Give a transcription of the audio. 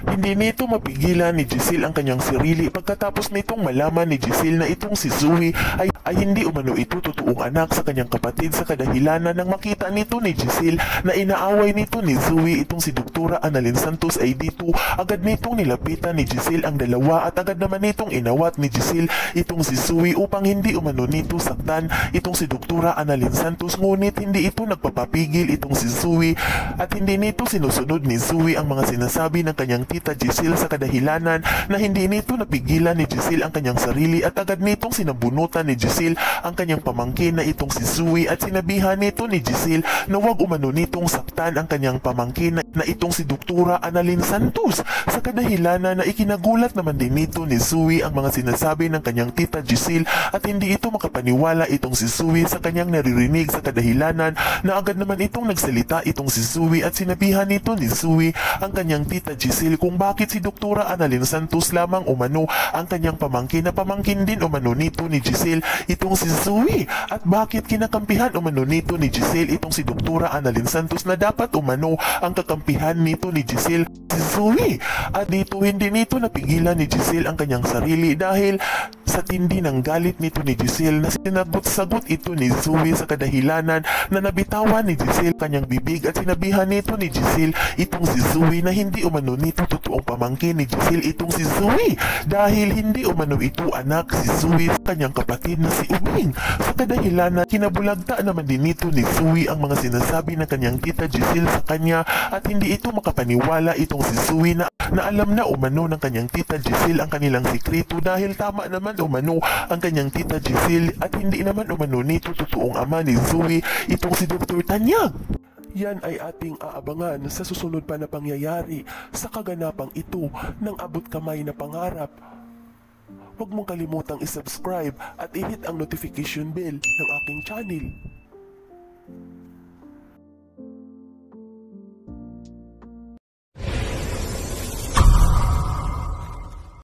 Hindi nito mapigilan ni Giselle ang kanyang sarili pagkatapos nitong malaman ni Giselle na itong si Zoe ay, ay hindi umano ito totoong anak sa kanyang kapatid sa kadahilanan ng makita nito ni Giselle na inaaway nito ni Zoe itong si Doktora Annalyn Santos ay dito. Agad nitong nilapitan ni Giselle ang dalawa at agad naman nitong inawat ni Giselle itong si Zoe upang hindi umano nito saktan itong si Doktora Annalyn Santos. Ngunit hindi ito nagpapapigil itong si Zoe at hindi nito sinusunod ni Zoe ang mga sinasabi ng kanyang tita Giselle sa kadahilanan na hindi nito napigilan ni Giselle ang kanyang sarili at agad nitong sinabunutan ni Giselle ang kanyang pamangkin na itong si Zoe at sinabihan nito ni Giselle na huwag umano nitong saktan ang kanyang pamangkin na, itong si Doktora Annalyn Santos. Sa kadahilanan na ikinagulat naman din nito ni Zoe ang mga sinasabi ng kanyang tita Giselle at hindi ito makapaniwala itong si Zoe sa kanyang naririnig sa kadahilanan na agad naman itong nagsalita itong si Zoe at sinabihan nito ni Zoe ang kanyang tita Giselle kung bakit si Doktora Annalyn Santos lamang umano ang kanyang pamangkin na pamangkin din umano nito ni Giselle itong si Zoe. At bakit kinakampihan? Umano nito ni Giselle. Itong si Doktora Annalyn Santos na dapat umano ang kakampihan nito ni Giselle si Zoe. At dito hindi nito napigilan ni Giselle ang kanyang sarili dahil sa tindi ng galit nito ni Giselle na sinagot-sagot ito ni Zoe sa kadahilanan na nabitawan ni Giselle kanyang bibig at sinabihan nito ni Giselle itong si Zoe na hindi umano nito totoong pamangkin ni Giselle itong si Zoe dahil hindi umano ito anak si Zoe sa kanyang kapatid na si Uwing. Sa kadahilanan, kinabulagta naman din nito ni Zoe ang mga sinasabi ng kanyang tita Giselle sa kanya at hindi ito makapaniwala itong si Zoe na, na alam na umano ng kanyang tita Giselle ang kanilang sikreto dahil tama naman umano ang kanyang tita Giselle at hindi naman umano nito totoong ama ni Zoe itong si Dr. Tanyag. Yan ay ating aabangan sa susunod pa na pangyayari sa kaganapang ito ng abot kamay na pangarap. Huwag mong kalimutang isubscribe at i-hit ang notification bell ng aking channel.